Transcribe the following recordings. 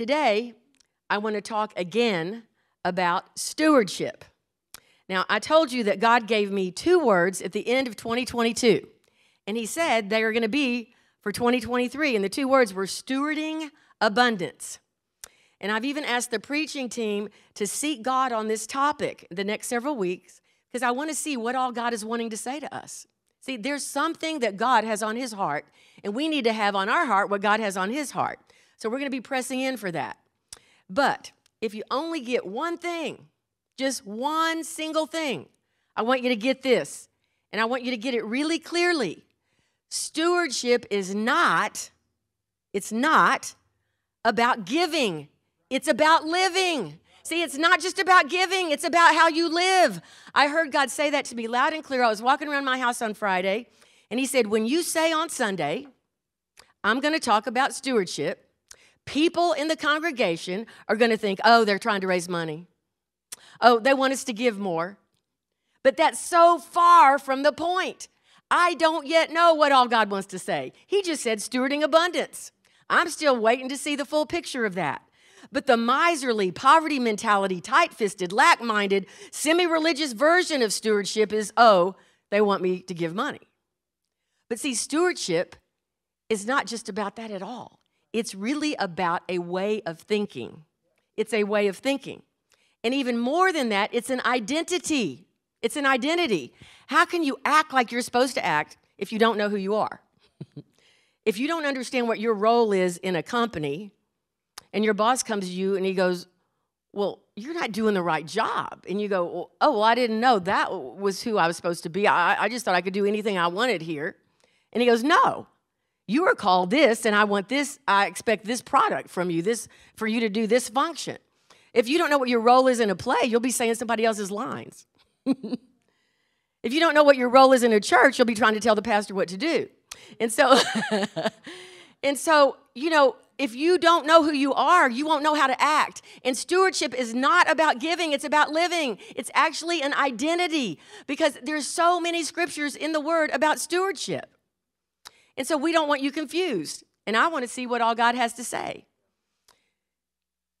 Today, I want to talk again about stewardship. Now, I told you that God gave me two words at the end of 2022, and He said they are going to be for 2023. And the two words were stewarding abundance. And I've even asked the preaching team to seek God on this topic the next several weeks because I want to see what all God is wanting to say to us. See, there's something that God has on His heart, and we need to have on our heart what God has on His heart. So we're going to be pressing in for that. But if you only get one thing, just one single thing. I want you to get this, and I want you to get it really clearly. Stewardship is not, it's not about giving, it's about living. See, it's not just about giving, it's about how you live. I heard God say that to me loud and clear. I was walking around my house on Friday, and He said, When you say on Sunday, I'm going to talk about stewardship, people in the congregation are going to think, oh, they're trying to raise money. Oh, they want us to give more. But that's so far from the point. I don't yet know what all God wants to say. He just said stewarding abundance. I'm still waiting to see the full picture of that. But the miserly, poverty mentality, tight fisted, lack minded, semi religious version of stewardship is oh, they want me to give money. But see, stewardship is not just about that at all. It's really about a way of thinking. It's a way of thinking. And even more than that, it's an identity. It's an identity. How can you act like you're supposed to act if you don't know who you are? if you don't understand what your role is in a company, and your boss comes to you and he goes, Well, you're not doing the right job. And you go, Oh, well, I didn't know that was who I was supposed to be. I, I just thought I could do anything I wanted here. And he goes, No, you are called this, and I want this, I expect this product from you, this for you to do this function. If you don't know what your role is in a play, you'll be saying somebody else's lines. if you don't know what your role is in a church, you'll be trying to tell the pastor what to do. And so, and so, you know, if you don't know who you are, you won't know how to act. And stewardship is not about giving, it's about living. It's actually an identity because there's so many scriptures in the word about stewardship. And so we don't want you confused. And I want to see what all God has to say.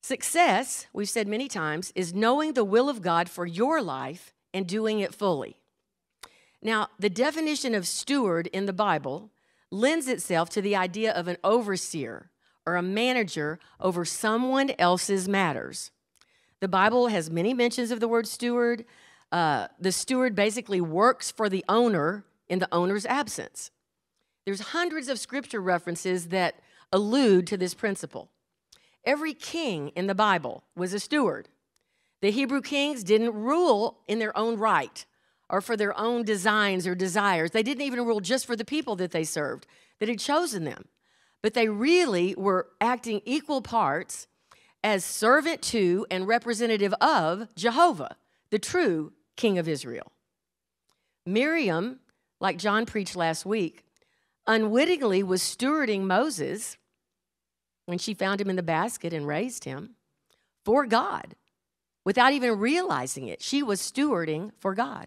Success, we've said many times, is knowing the will of God for your life and doing it fully. Now, the definition of steward in the Bible lends itself to the idea of an overseer or a manager over someone else's matters. The Bible has many mentions of the word steward. Uh, the steward basically works for the owner in the owner's absence. There's hundreds of scripture references that allude to this principle. Every king in the Bible was a steward. The Hebrew kings didn't rule in their own right or for their own designs or desires. They didn't even rule just for the people that they served, that had chosen them. But they really were acting equal parts as servant to and representative of Jehovah, the true king of Israel. Miriam, like John preached last week, unwittingly was stewarding Moses when she found him in the basket and raised him for God without even realizing it. She was stewarding for God.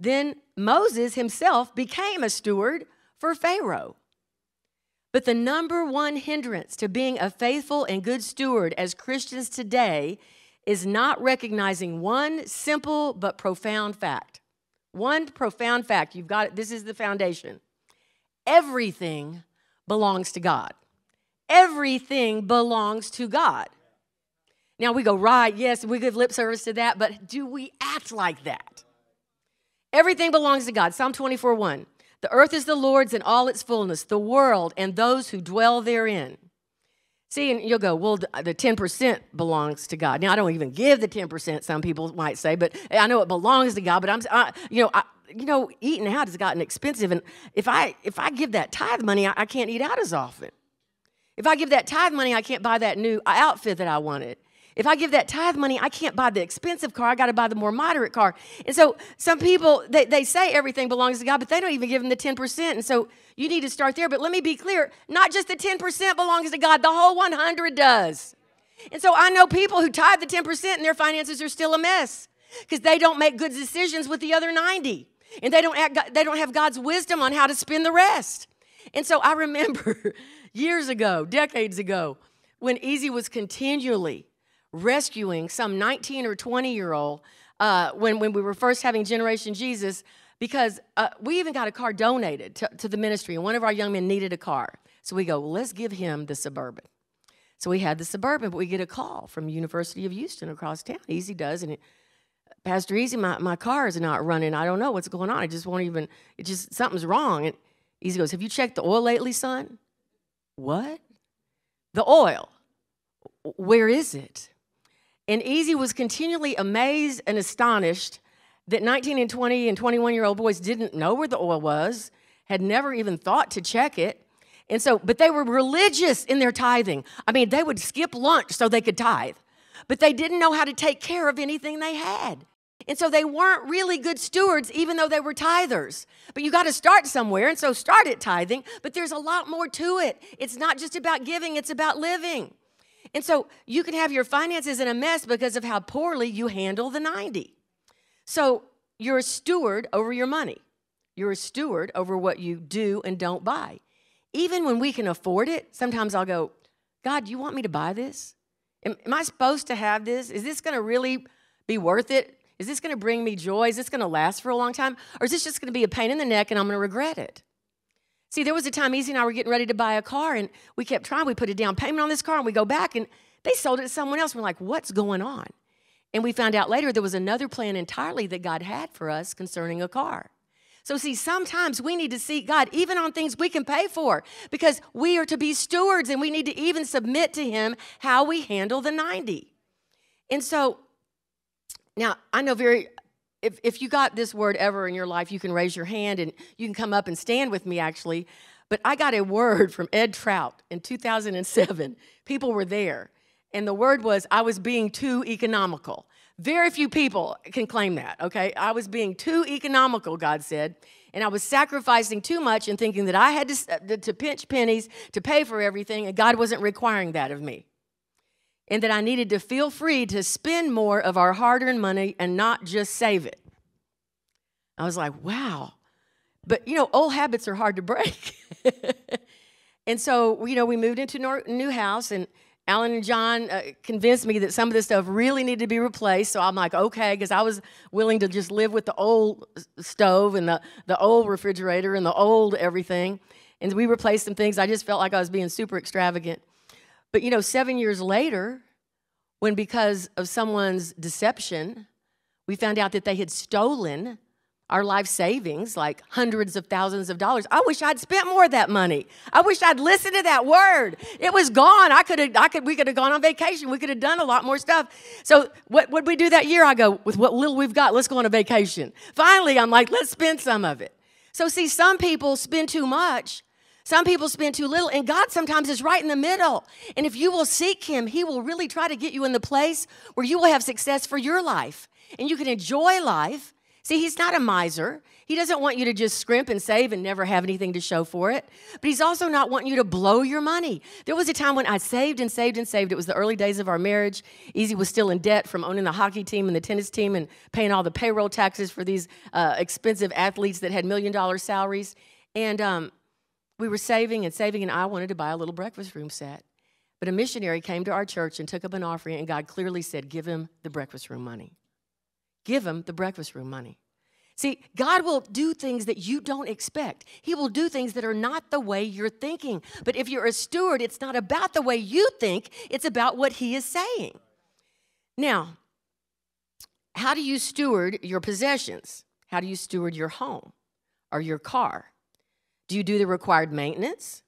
Then Moses himself became a steward for Pharaoh. But the number one hindrance to being a faithful and good steward as Christians today is not recognizing one simple but profound fact. One profound fact. You've got it. This is the foundation. Everything belongs to God everything belongs to God. Now we go, right, yes, we give lip service to that, but do we act like that? Everything belongs to God. Psalm 24 1. The earth is the Lord's and all its fullness, the world and those who dwell therein. See, and you'll go, well, the 10% belongs to God. Now, I don't even give the 10%, some people might say, but I know it belongs to God, but I'm, I, you know, I, you know, eating out has gotten expensive. And if I, if I give that tithe money, I, I can't eat out as often. If I give that tithe money, I can't buy that new outfit that I wanted. If I give that tithe money, I can't buy the expensive car. I got to buy the more moderate car. And so some people, they, they say everything belongs to God, but they don't even give them the 10%. And so you need to start there. But let me be clear not just the 10% belongs to God, the whole 100 does. And so I know people who tithe the 10% and their finances are still a mess because they don't make good decisions with the other 90. And they don't, act, they don't have God's wisdom on how to spend the rest. And so I remember years ago, decades ago, when Easy was continually rescuing some 19 or 20 year old uh, when, when we were first having Generation Jesus, because uh, we even got a car donated to, to the ministry, and one of our young men needed a car. So we go, well, let's give him the Suburban. So we had the Suburban, but we get a call from University of Houston across town. Easy does, and it, Pastor Easy, my, my car is not running. I don't know what's going on. I just won't even, it just, something's wrong. And Easy goes, Have you checked the oil lately, son? What? The oil. Where is it? And Easy was continually amazed and astonished that 19 and 20 and 21 year old boys didn't know where the oil was, had never even thought to check it. And so, but they were religious in their tithing. I mean, they would skip lunch so they could tithe, but they didn't know how to take care of anything they had. And so they weren't really good stewards, even though they were tithers. But you got to start somewhere, and so start at tithing. But there's a lot more to it. It's not just about giving, it's about living. And so you can have your finances in a mess because of how poorly you handle the 90. So you're a steward over your money, you're a steward over what you do and don't buy. Even when we can afford it, sometimes I'll go, God, do you want me to buy this? Am, am I supposed to have this? Is this going to really be worth it? Is this going to bring me joy? Is this going to last for a long time? Or is this just going to be a pain in the neck and I'm going to regret it? See, there was a time Easy and I were getting ready to buy a car and we kept trying. We put a down payment on this car and we go back and they sold it to someone else. We're like, what's going on? And we found out later there was another plan entirely that God had for us concerning a car. So, see, sometimes we need to seek God even on things we can pay for because we are to be stewards and we need to even submit to Him how we handle the 90. And so, now, I know very, if, if you got this word ever in your life, you can raise your hand and you can come up and stand with me actually. But I got a word from Ed Traut in 2007. People were there. And the word was, I was being too economical. Very few people can claim that, okay? I was being too economical, God said. And I was sacrificing too much and thinking that I had to, uh, to pinch pennies to pay for everything, and God wasn't requiring that of me and that I needed to feel free to spend more of our hard earned money and not just save it. I was like, wow. But you know, old habits are hard to break. and so, you know, we moved into a new house, and Alan and John uh, convinced me that some of this stuff really needed to be replaced. So I'm like, okay, because I was willing to just live with the old stove and the, the old refrigerator and the old everything. And we replaced some things. I just felt like I was being super extravagant. But you know, seven years later, when because of someone's deception, we found out that they had stolen our life savings, like hundreds of thousands of dollars. I wish I'd spent more of that money. I wish I'd listened to that word. It was gone. I could have, I could, we could have gone on vacation. We could have done a lot more stuff. So what would we do that year? I go, with what little we've got, let's go on a vacation. Finally, I'm like, let's spend some of it. So see, some people spend too much some people spend too little, and God sometimes is right in the middle. And if you will seek Him, He will really try to get you in the place where you will have success for your life and you can enjoy life. See, He's not a miser. He doesn't want you to just scrimp and save and never have anything to show for it. But He's also not wanting you to blow your money. There was a time when I saved and saved and saved. It was the early days of our marriage. Easy was still in debt from owning the hockey team and the tennis team and paying all the payroll taxes for these uh, expensive athletes that had million dollar salaries. And um, we were saving and saving, and I wanted to buy a little breakfast room set. But a missionary came to our church and took up an offering, and God clearly said, Give him the breakfast room money. Give him the breakfast room money. See, God will do things that you don't expect. He will do things that are not the way you're thinking. But if you're a steward, it's not about the way you think, it's about what He is saying. Now, how do you steward your possessions? How do you steward your home or your car? Do you do the required maintenance?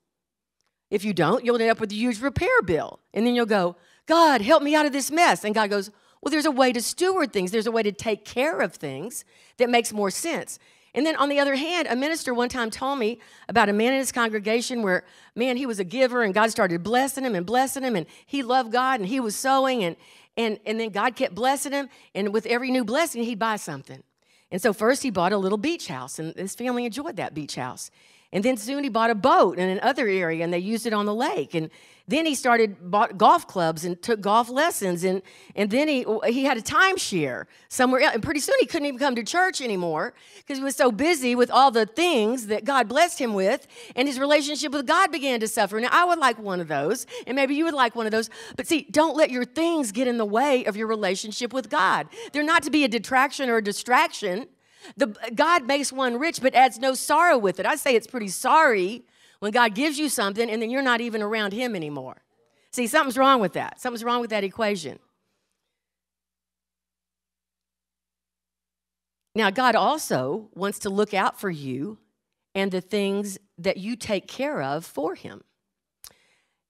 If you don't, you'll end up with a huge repair bill. And then you'll go, God, help me out of this mess. And God goes, Well, there's a way to steward things, there's a way to take care of things that makes more sense. And then on the other hand, a minister one time told me about a man in his congregation where, man, he was a giver and God started blessing him and blessing him and he loved God and he was sowing and and, and then God kept blessing him and with every new blessing he'd buy something. And so first he bought a little beach house and his family enjoyed that beach house. And then soon he bought a boat in another area and they used it on the lake. And then he started bought golf clubs and took golf lessons. And, and then he, he had a timeshare somewhere else. And pretty soon he couldn't even come to church anymore because he was so busy with all the things that God blessed him with. And his relationship with God began to suffer. Now, I would like one of those. And maybe you would like one of those. But see, don't let your things get in the way of your relationship with God. They're not to be a detraction or a distraction. The, God makes one rich but adds no sorrow with it. I say it's pretty sorry when God gives you something and then you're not even around Him anymore. See, something's wrong with that. Something's wrong with that equation. Now, God also wants to look out for you and the things that you take care of for Him.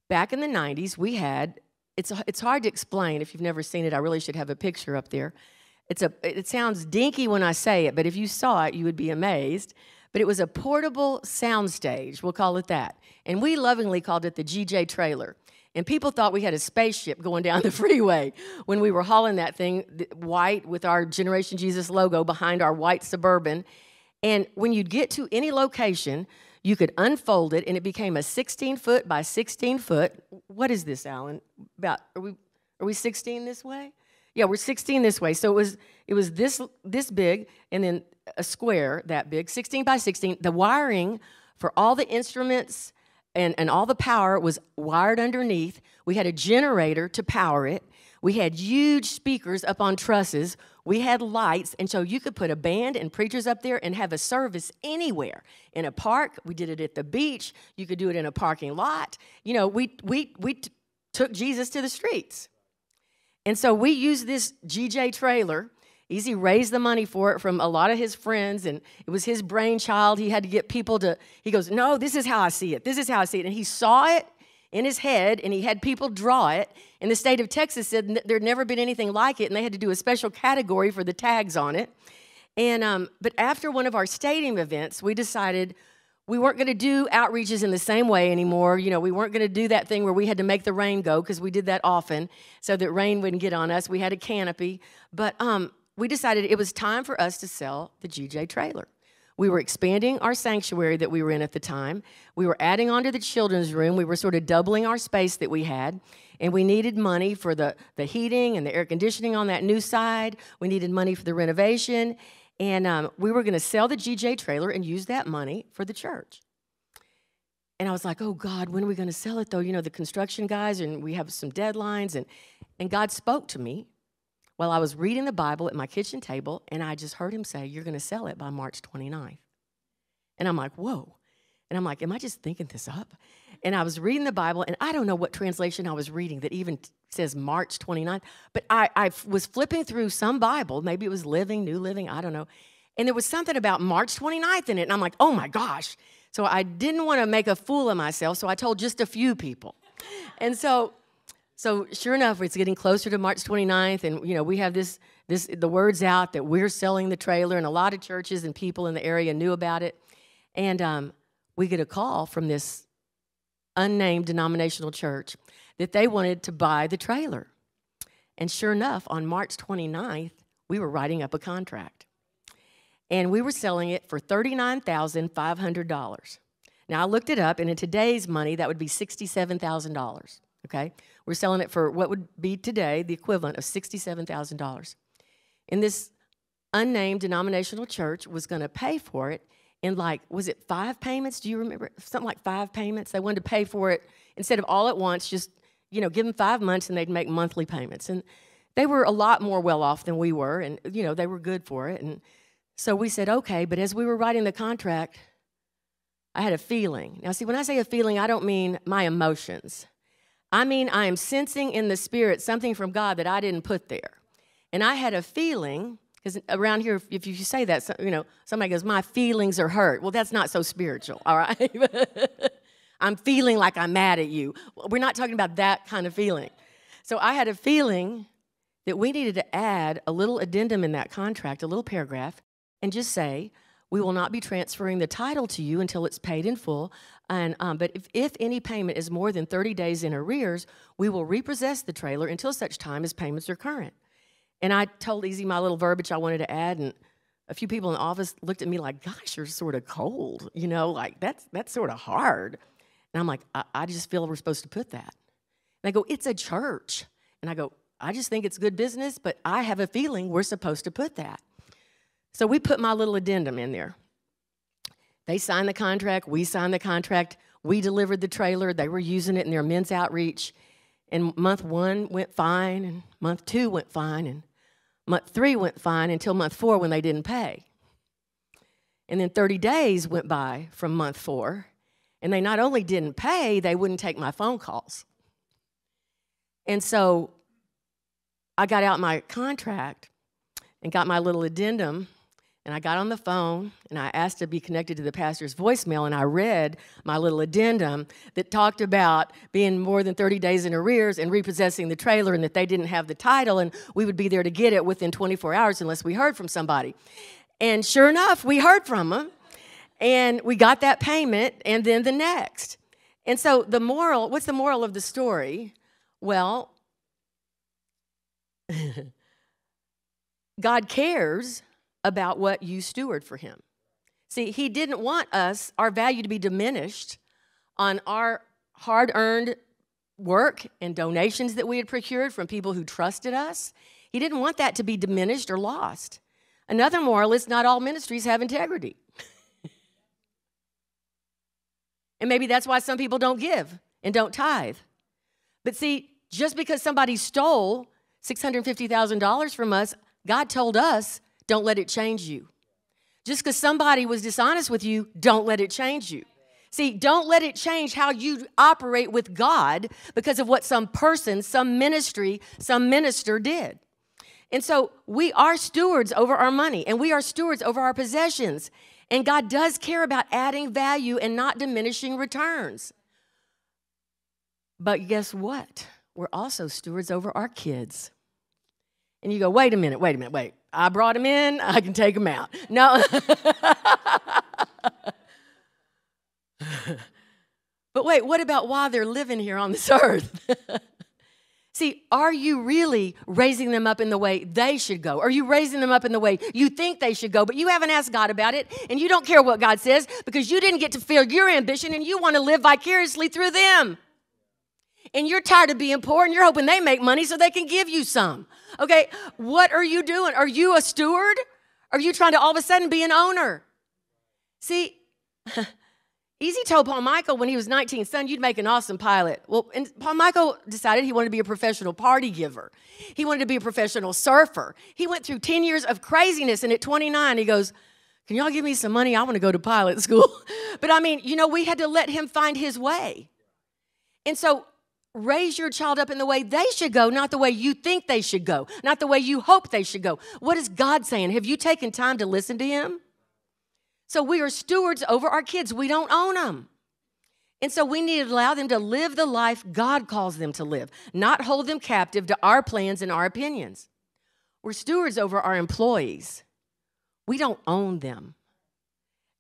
Back in the 90s, we had, it's, it's hard to explain. If you've never seen it, I really should have a picture up there. It's a, it sounds dinky when I say it, but if you saw it, you would be amazed. But it was a portable soundstage, we'll call it that. And we lovingly called it the GJ trailer. And people thought we had a spaceship going down the freeway when we were hauling that thing white with our Generation Jesus logo behind our white Suburban. And when you'd get to any location, you could unfold it and it became a 16 foot by 16 foot. What is this, Alan? About are we are we 16 this way? Yeah, we're 16 this way. So it was it was this this big and then a square that big, 16 by 16. The wiring for all the instruments and, and all the power was wired underneath. We had a generator to power it. We had huge speakers up on trusses. We had lights, and so you could put a band and preachers up there and have a service anywhere. In a park, we did it at the beach. You could do it in a parking lot. You know, we we we took Jesus to the streets. And so we used this GJ trailer. Easy raised the money for it from a lot of his friends, and it was his brainchild. He had to get people to, he goes, No, this is how I see it. This is how I see it. And he saw it in his head, and he had people draw it. And the state of Texas said there'd never been anything like it, and they had to do a special category for the tags on it. And um, but after one of our stadium events, we decided we weren't going to do outreaches in the same way anymore. You know, we weren't going to do that thing where we had to make the rain go because we did that often so that rain wouldn't get on us. We had a canopy. But um, we decided it was time for us to sell the GJ trailer. We were expanding our sanctuary that we were in at the time. We were adding on to the children's room. We were sort of doubling our space that we had. And we needed money for the, the heating and the air conditioning on that new side. We needed money for the renovation. And um, we were going to sell the GJ trailer and use that money for the church. And I was like, oh God, when are we going to sell it though? You know, the construction guys, and we have some deadlines. And, and God spoke to me while I was reading the Bible at my kitchen table, and I just heard him say, You're going to sell it by March 29th. And I'm like, Whoa. And I'm like, Am I just thinking this up? And I was reading the Bible, and I don't know what translation I was reading that even says March 29th, but I, I was flipping through some Bible, maybe it was Living, New Living, I don't know. And there was something about March 29th in it. And I'm like, oh my gosh. So I didn't want to make a fool of myself, so I told just a few people. And so, so sure enough, it's getting closer to March 29th, and you know, we have this, this the words out that we're selling the trailer, and a lot of churches and people in the area knew about it. And um, we get a call from this unnamed denominational church that they wanted to buy the trailer. And sure enough, on March 29th, we were writing up a contract. And we were selling it for $39,500. Now, I looked it up, and in today's money, that would be $67,000. Okay? We're selling it for what would be today the equivalent of $67,000. And this unnamed denominational church was going to pay for it in like, was it five payments? Do you remember? Something like five payments. They wanted to pay for it instead of all at once, just you know, give them five months and they'd make monthly payments. And they were a lot more well off than we were, and, you know, they were good for it. And so we said, okay, but as we were writing the contract, I had a feeling. Now, see, when I say a feeling, I don't mean my emotions. I mean, I am sensing in the spirit something from God that I didn't put there. And I had a feeling, because around here, if you say that, you know, somebody goes, my feelings are hurt. Well, that's not so spiritual, all right? I'm feeling like I'm mad at you. We're not talking about that kind of feeling. So I had a feeling that we needed to add a little addendum in that contract, a little paragraph, and just say, we will not be transferring the title to you until it's paid in full. And, um, but if, if any payment is more than 30 days in arrears, we will repossess the trailer until such time as payments are current. And I told Easy my little verbiage I wanted to add, and a few people in the office looked at me like, gosh, you're sort of cold, you know, like that's that's sort of hard. And I'm like, I, I just feel we're supposed to put that. And they go, it's a church. And I go, I just think it's good business, but I have a feeling we're supposed to put that. So we put my little addendum in there. They signed the contract, we signed the contract, we delivered the trailer, they were using it in their men's outreach. And month one went fine, and month two went fine, and month three went fine until month four when they didn't pay. And then 30 days went by from month four, and they not only didn't pay, they wouldn't take my phone calls. And so I got out my contract and got my little addendum and I got on the phone and I asked to be connected to the pastor's voicemail, and I read my little addendum that talked about being more than 30 days in arrears and repossessing the trailer, and that they didn't have the title, and we would be there to get it within 24 hours unless we heard from somebody. And sure enough, we heard from them, and we got that payment, and then the next. And so, the moral what's the moral of the story? Well, God cares about what you steward for him. See, he didn't want us, our value to be diminished on our hard earned work and donations that we had procured from people who trusted us. He didn't want that to be diminished or lost. Another moral is not all ministries have integrity. and maybe that's why some people don't give and don't tithe. But see, just because somebody stole $650,000 from us, God told us don't let it change you. Just because somebody was dishonest with you, don't let it change you. See, don't let it change how you operate with God because of what some person, some ministry, some minister did. And so we are stewards over our money and we are stewards over our possessions. And God does care about adding value and not diminishing returns. But guess what? We're also stewards over our kids. And you go, wait a minute, wait a minute, wait. I brought him in, I can take him out. No. but wait, what about why they're living here on this earth? See, are you really raising them up in the way they should go? Are you raising them up in the way you think they should go, but you haven't asked God about it and you don't care what God says because you didn't get to feel your ambition and you want to live vicariously through them? And you're tired of being poor and you're hoping they make money so they can give you some. Okay, what are you doing? Are you a steward? Are you trying to all of a sudden be an owner? See, Easy told Paul Michael when he was 19, son, you'd make an awesome pilot. Well, and Paul Michael decided he wanted to be a professional party giver. He wanted to be a professional surfer. He went through 10 years of craziness, and at 29, he goes, Can y'all give me some money? I want to go to pilot school. but I mean, you know, we had to let him find his way. And so raise your child up in the way they should go, not the way you think they should go, not the way you hope they should go. What is God saying? Have you taken time to listen to Him? So we are stewards over our kids, we don't own them. And so we need to allow them to live the life God calls them to live, not hold them captive to our plans and our opinions. We're stewards over our employees. We don't own them.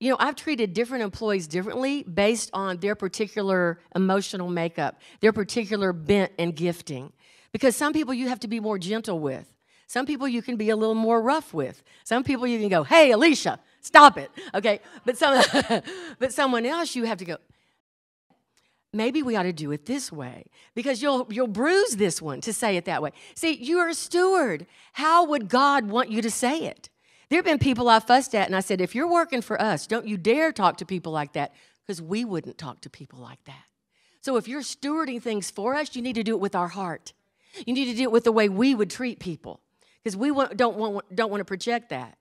You know, I've treated different employees differently based on their particular emotional makeup, their particular bent and gifting. Because some people you have to be more gentle with. Some people you can be a little more rough with. Some people you can go, "Hey, Alicia, stop it." Okay? But some but someone else you have to go, maybe we ought to do it this way because you'll you'll bruise this one to say it that way. See, you're a steward. How would God want you to say it? There have been people I fussed at, and I said, if you're working for us, don't you dare talk to people like that, because we wouldn't talk to people like that. So if you're stewarding things for us, you need to do it with our heart. You need to do it with the way we would treat people, because we don't want, don't want to project that.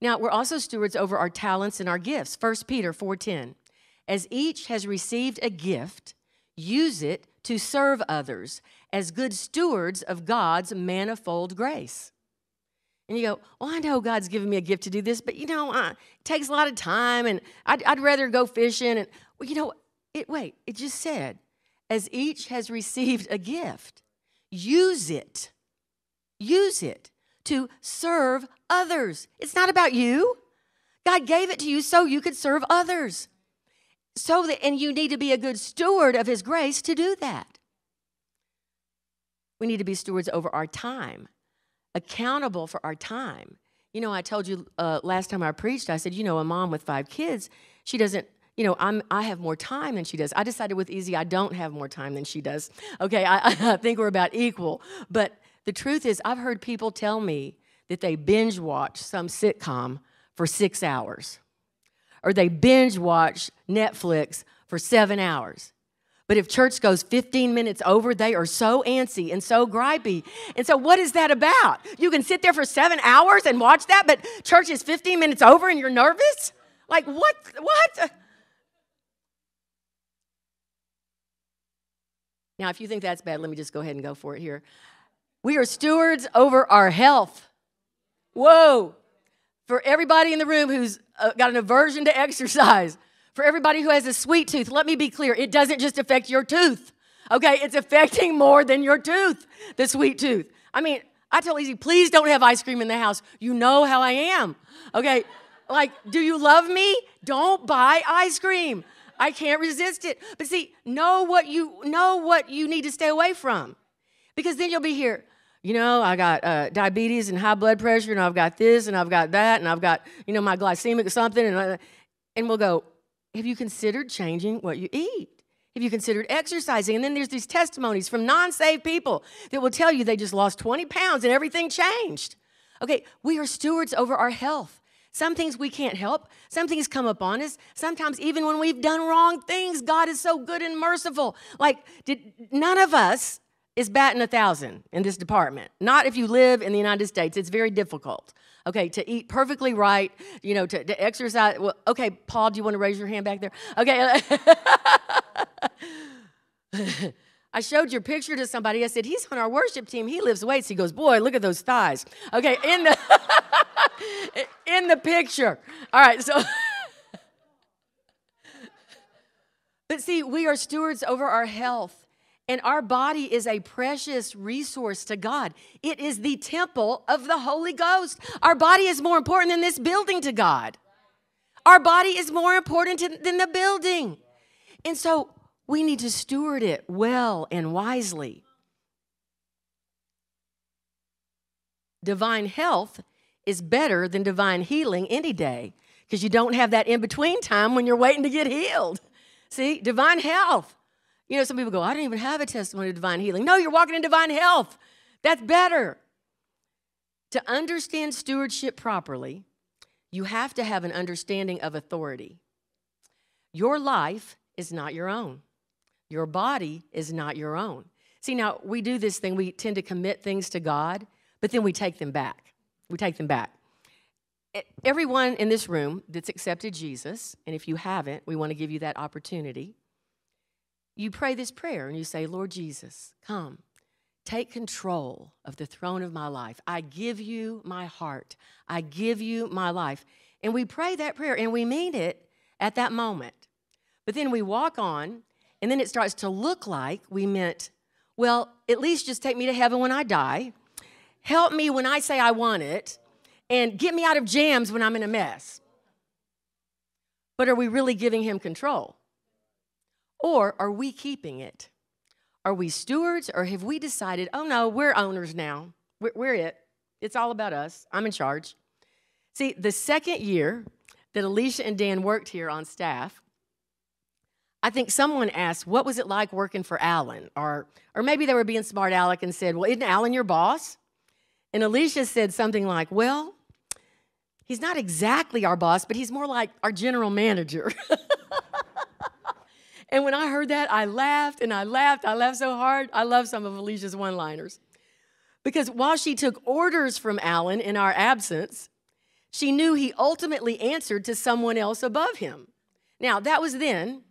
Now, we're also stewards over our talents and our gifts. 1 Peter 4:10. As each has received a gift, use it to serve others as good stewards of God's manifold grace. And you go, well, I know God's given me a gift to do this, but you know, uh, it takes a lot of time and I'd, I'd rather go fishing. And, well, you know, it, wait, it just said, as each has received a gift, use it. Use it to serve others. It's not about you. God gave it to you so you could serve others. So that, and you need to be a good steward of His grace to do that. We need to be stewards over our time accountable for our time. You know, I told you uh, last time I preached, I said, you know, a mom with five kids, she doesn't you know, I'm, I have more time than she does. I decided with Easy, I don't have more time than she does. Okay, I, I think we're about equal. But the truth is, I've heard people tell me that they binge watch some sitcom for six hours, or they binge watch Netflix for seven hours. But if church goes 15 minutes over, they are so antsy and so gripey. And so, what is that about? You can sit there for seven hours and watch that, but church is 15 minutes over and you're nervous? Like, what? What? Now, if you think that's bad, let me just go ahead and go for it here. We are stewards over our health. Whoa. For everybody in the room who's uh, got an aversion to exercise, for everybody who has a sweet tooth, let me be clear it doesn't just affect your tooth, okay? It's affecting more than your tooth, the sweet tooth. I mean, I tell Easy, please don't have ice cream in the house. You know how I am, okay? Like, do you love me? Don't buy ice cream. I can't resist it. But see, know what you know what you need to stay away from. Because then you'll be here. You know, I got uh, diabetes and high blood pressure, and I've got this, and I've got that, and I've got, you know, my glycemic something, and, uh, and we'll go, have you considered changing what you eat? Have you considered exercising? And then there's these testimonies from non saved people that will tell you they just lost 20 pounds and everything changed. Okay, we are stewards over our health. Some things we can't help. Some things come upon us. Sometimes, even when we've done wrong things, God is so good and merciful. Like, did, none of us is batting a thousand in this department. Not if you live in the United States. It's very difficult. Okay, to eat perfectly right, you know, to, to exercise. Well, okay, Paul, do you want to raise your hand back there? Okay. I showed your picture to somebody. I said, he's on our worship team. He lifts weights. He goes, boy, look at those thighs. Okay, in the in the picture. All right, so But see, we are stewards over our health. And our body is a precious resource to God. It is the temple of the Holy Ghost. Our body is more important than this building to God. Our body is more important to, than the building. And so we need to steward it well and wisely. Divine health is better than divine healing any day because you don't have that in between time when you're waiting to get healed. See, divine health. You know, some people go, I don't even have a testimony of divine healing. No, you're walking in divine health. That's better. To understand stewardship properly, you have to have an understanding of authority. Your life is not your own. Your body is not your own. See, now we do this thing, we tend to commit things to God, but then we take them back. We take them back. Everyone in this room that's accepted Jesus, and if you haven't, we want to give you that opportunity. You pray this prayer and you say, Lord Jesus, come, take control of the throne of my life. I give you my heart, I give you my life. And we pray that prayer and we mean it at that moment. But then we walk on and then it starts to look like we meant, well, at least just take me to heaven when I die. Help me when I say I want it. And get me out of jams when I'm in a mess. But are we really giving him control? Or are we keeping it? Are we stewards or have we decided, oh no, we're owners now? We're, we're it. It's all about us. I'm in charge. See, the second year that Alicia and Dan worked here on staff, I think someone asked, What was it like working for Alan? Or, or maybe they were being smart aleck and said, Well, isn't Alan your boss? And Alicia said something like, Well, he's not exactly our boss, but he's more like our general manager. and when I heard that, I laughed and I laughed. I laughed so hard. I love some of Alicia's one liners. Because while she took orders from Alan in our absence, she knew he ultimately answered to someone else above him. Now, that was then.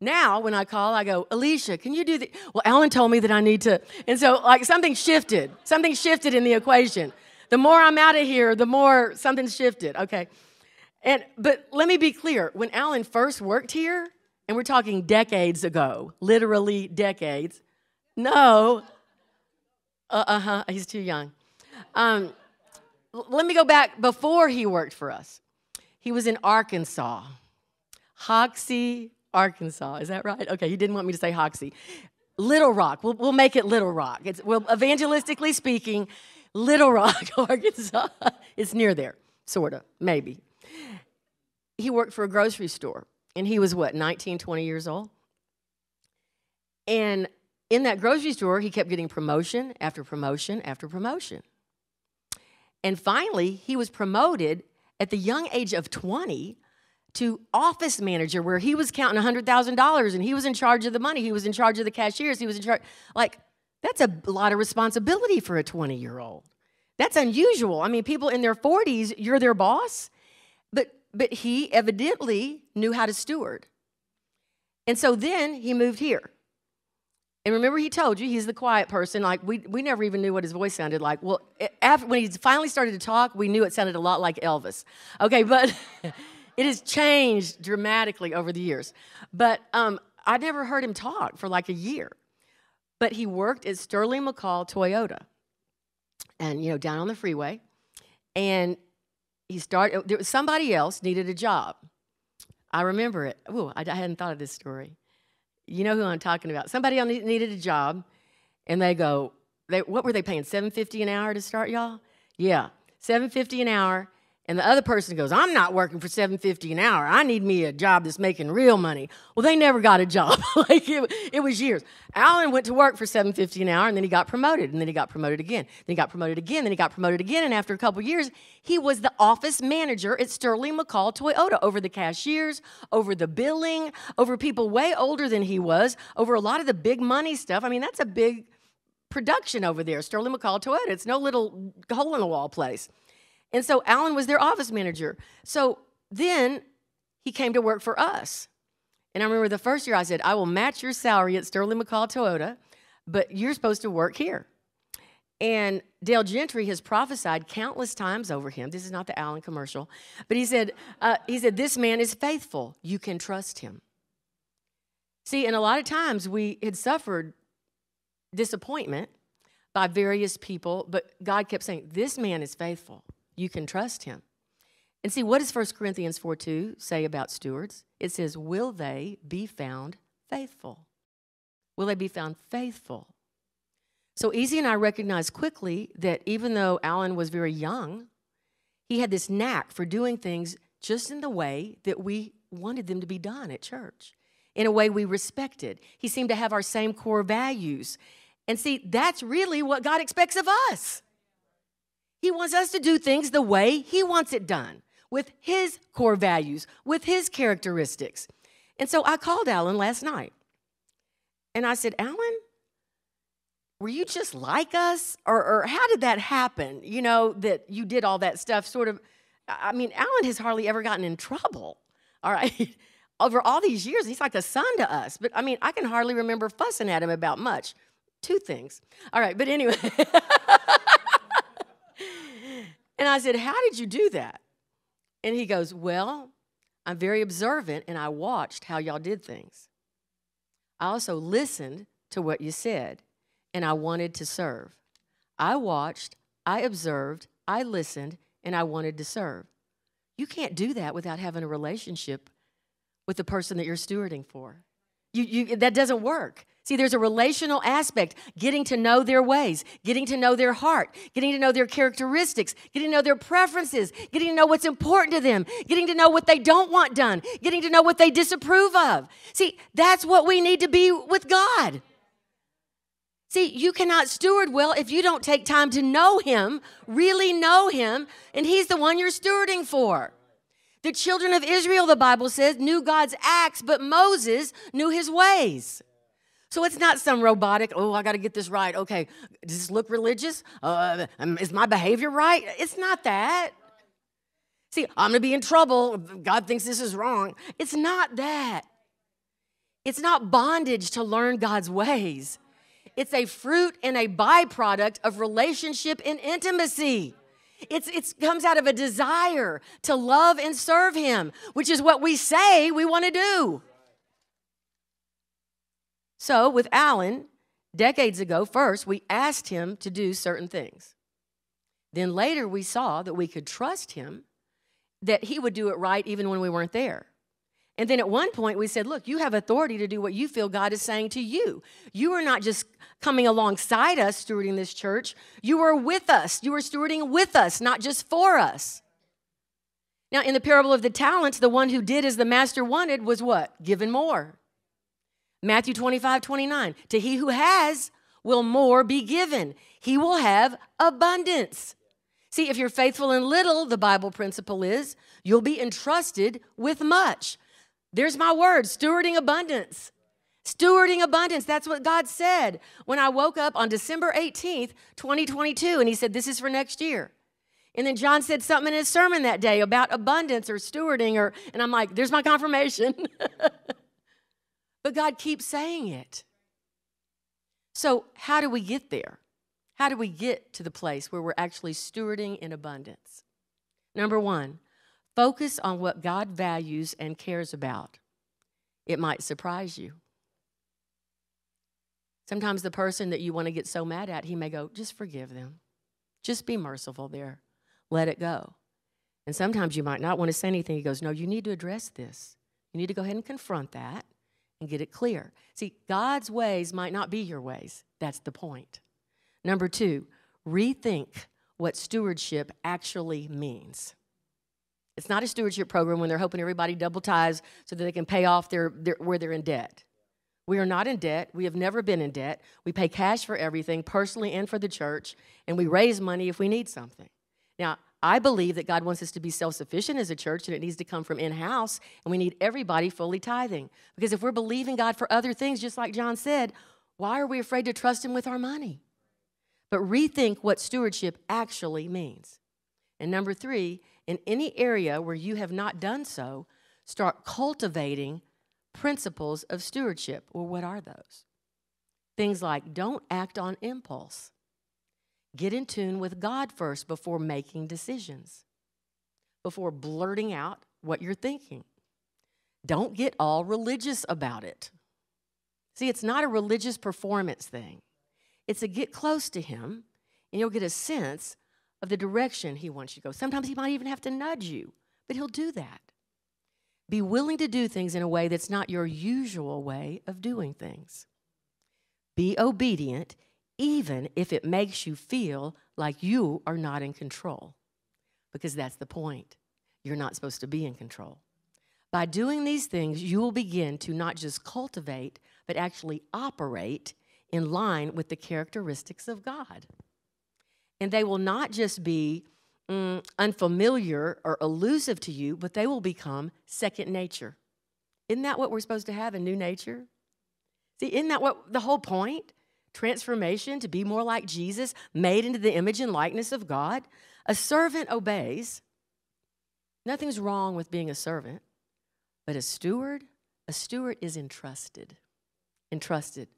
Now, when I call, I go, Alicia, can you do the? Well, Alan told me that I need to. And so, like, something shifted. Something shifted in the equation. The more I'm out of here, the more something shifted. Okay. And, but let me be clear when Alan first worked here, and we're talking decades ago, literally decades, no, uh huh, he's too young. Um, let me go back before he worked for us. He was in Arkansas, Hoxie, Arkansas. Is that right? Okay, he didn't want me to say Hoxie. Little Rock. We'll, we'll make it Little Rock. It's, well, evangelistically speaking, Little Rock, Arkansas. it's near there. sort of, maybe. He worked for a grocery store, and he was what, 19, 20 years old? And in that grocery store, he kept getting promotion after promotion after promotion. And finally, he was promoted at the young age of 20 to office manager, where he was counting $100,000 and he was in charge of the money. He was in charge of the cashiers. He was in charge. Like, that's a lot of responsibility for a 20 year old. That's unusual. I mean, people in their 40s, you're their boss. But, he evidently knew how to steward. And so then he moved here. And remember, he told you he's the quiet person. Like, we, we never even knew what his voice sounded like. Well, after, when he finally started to talk, we knew it sounded a lot like Elvis. Okay, but it has changed dramatically over the years. But um, I never heard him talk for like a year. But he worked at Sterling McCall Toyota and, you know, down on the freeway. And he started, there was somebody else needed a job. I remember it. Oh, I, I hadn't thought of this story. You know who I'm talking about. Somebody else needed a job, and they go, they, what were they paying? 750 an hour to start, y'all? Yeah, 750 an hour. And the other person goes, I'm not working for 750 an hour. I need me a job that's making real money. Well, they never got a job. like it, it, was years. Alan went to work for 750 an hour and then he got promoted and then he got promoted again. Then he got promoted again, then he got promoted again. And after a couple years, he was the office manager at Sterling McCall Toyota over the cashiers, over the billing, over people way older than he was, over a lot of the big money stuff. I mean, that's a big production over there, Sterling McCall Toyota. It's no little hole in the wall place. And so Alan was their office manager. So then he came to work for us. And I remember the first year I said, I will match your salary at Sterling McCall Toyota, but you're supposed to work here. And Dale Gentry has prophesied countless times over him. This is not the Allen commercial, but he said, uh, he said, this man is faithful. You can trust him. See, and a lot of times we had suffered disappointment by various people, but God kept saying, this man is faithful you can trust him. And see, what does 1 Corinthians 4 2 say about stewards? It says, Will they be found faithful? Will they be found faithful? So Easy and I recognized quickly that even though Alan was very young, he had this knack for doing things just in the way that we wanted them to be done at church, in a way we respected. He seemed to have our same core values. And see, that's really what God expects of us. He wants us to do things the way He wants it done, with His core values, with His characteristics. And so I called Alan last night and I said, Alan, were you just like us? Or, or how did that happen? You know, that you did all that stuff sort of. I mean, Alan has hardly ever gotten in trouble, all right? Over all these years, he's like a son to us. But I mean, I can hardly remember fussing at him about much. Two things. All right, but anyway. And I said, How did you do that? And he goes, Well, I'm very observant and I watched how y'all did things. I also listened to what you said and I wanted to serve. I watched, I observed, I listened, and I wanted to serve. You can't do that without having a relationship with the person that you're stewarding for. You, you, that doesn't work. See, there's a relational aspect, getting to know their ways, getting to know their heart, getting to know their characteristics, getting to know their preferences, getting to know what's important to them, getting to know what they don't want done, getting to know what they disapprove of. See, that's what we need to be with God. See, you cannot steward well if you don't take time to know Him, really know Him, and He's the one you're stewarding for. The children of Israel, the Bible says, knew God's acts, but Moses knew His ways. So it's not some robotic, oh, I got to get this right. Okay, does this look religious? Uh, um, is my behavior right? It's not that. See, I'm going to be in trouble. God thinks this is wrong. It's not that. It's not bondage to learn God's ways. It's a fruit and a byproduct of relationship and intimacy. It's, it comes out of a desire to love and serve Him, which is what we say we want to do. So, with Alan, decades ago, first, we asked him to do certain things. Then later, we saw that we could trust him, that he would do it right even when we weren't there. And then at one point, we said, Look, you have authority to do what you feel God is saying to you. You are not just coming alongside us stewarding this church, you are with us. You are stewarding with us, not just for us. Now, in the parable of the talents, the one who did as the master wanted was what? Given more. Matthew 25, 29. To he who has will more be given. He will have abundance. See, if you're faithful in little, the Bible principle is you'll be entrusted with much. There's my word stewarding abundance. Stewarding abundance. That's what God said when I woke up on December 18th, 2022, and He said, This is for next year. And then John said something in his sermon that day about abundance or stewarding, or, and I'm like, There's my confirmation. but God keeps saying it. So, how do we get there? How do we get to the place where we're actually stewarding in abundance? Number one, focus on what God values and cares about. It might surprise you. Sometimes the person that you want to get so mad at, he may go, just forgive them. Just be merciful there. Let it go. And sometimes you might not want to say anything. He goes, No, you need to address this. You need to go ahead and confront that and get it clear. See, God's ways might not be your ways. That's the point. Number two, rethink what stewardship actually means. It's not a stewardship program when they're hoping everybody double ties so that they can pay off their, their, where they're in debt. We are not in debt. We have never been in debt. We pay cash for everything, personally and for the church, and we raise money if we need something. Now, I believe that God wants us to be self sufficient as a church and it needs to come from in house, and we need everybody fully tithing. Because if we're believing God for other things, just like John said, why are we afraid to trust Him with our money? But rethink what stewardship actually means. And number three, in any area where you have not done so, start cultivating principles of stewardship. Well, what are those? Things like don't act on impulse. Get in tune with God first before making decisions, before blurting out what you're thinking. Don't get all religious about it. See, it's not a religious performance thing, it's a get close to Him, and you'll get a sense of the direction He wants you to go. Sometimes He might even have to nudge you, but He'll do that. Be willing to do things in a way that's not your usual way of doing things. Be obedient even if it makes you feel like you are not in control, because that's the point. You're not supposed to be in control. By doing these things, you will begin to not just cultivate, but actually operate in line with the characteristics of God. And they will not just be mm, unfamiliar or elusive to you, but they will become second nature. Isn't that what we're supposed to have a new nature? See, isn't that what the whole point? Transformation to be more like Jesus, made into the image and likeness of God. A servant obeys. Nothing's wrong with being a servant, but a steward, a steward is entrusted. Entrusted.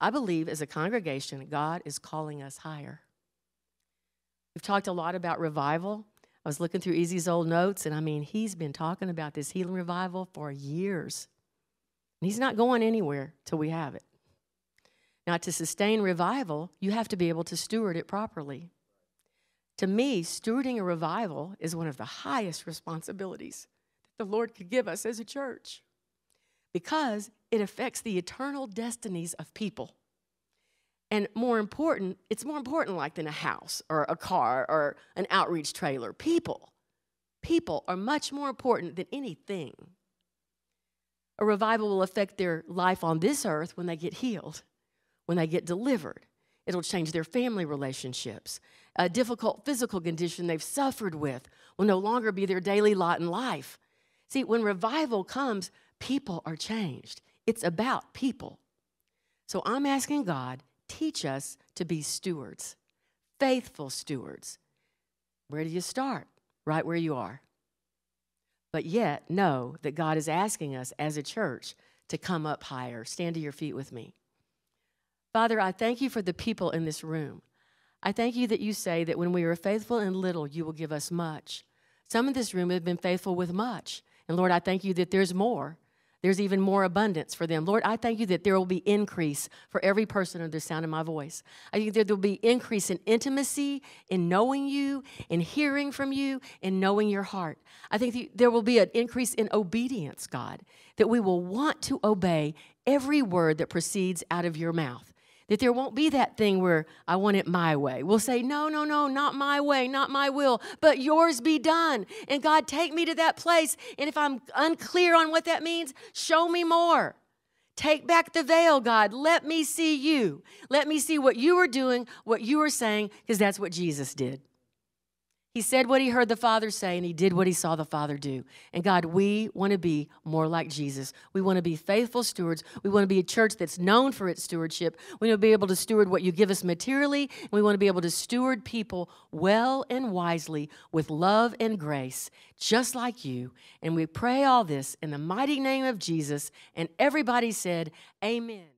I believe as a congregation, God is calling us higher. We've talked a lot about revival. I was looking through Easy's old notes, and I mean, he's been talking about this healing revival for years. And he's not going anywhere till we have it. Now, to sustain revival, you have to be able to steward it properly. To me, stewarding a revival is one of the highest responsibilities that the Lord could give us as a church because it affects the eternal destinies of people. And more important, it's more important like than a house or a car or an outreach trailer. People. People are much more important than anything. A revival will affect their life on this earth when they get healed when they get delivered. It'll change their family relationships. A difficult physical condition they've suffered with will no longer be their daily lot in life. See, when revival comes, people are changed. It's about people. So I'm asking God, teach us to be stewards, faithful stewards. Where do you start? Right where you are. But yet, know that God is asking us as a church to come up higher. Stand to your feet with me. Father, I thank you for the people in this room. I thank you that you say that when we are faithful in little, you will give us much. Some in this room have been faithful with much. And Lord, I thank you that there's more. There's even more abundance for them. Lord, I thank you that there will be increase for every person under the sound of my voice. I think there will be increase in intimacy, in knowing you, in hearing from you, in knowing your heart. I think there will be an increase in obedience, God, that we will want to obey every word that proceeds out of your mouth that there won't be that thing where I want it my way. We'll say, No, no, no, not my way, not my will, but yours be done. And God, take me to that place. And if I'm unclear on what that means, show me more. Take back the veil, God. Let me see you. Let me see what you are doing, what you are saying, because that's what Jesus did. He said what he heard the Father say, and he did what he saw the Father do. And God, we want to be more like Jesus. We want to be faithful stewards. We want to be a church that's known for its stewardship. We want to be able to steward what you give us materially. And we want to be able to steward people well and wisely with love and grace, just like you. And we pray all this in the mighty name of Jesus. And everybody said, Amen.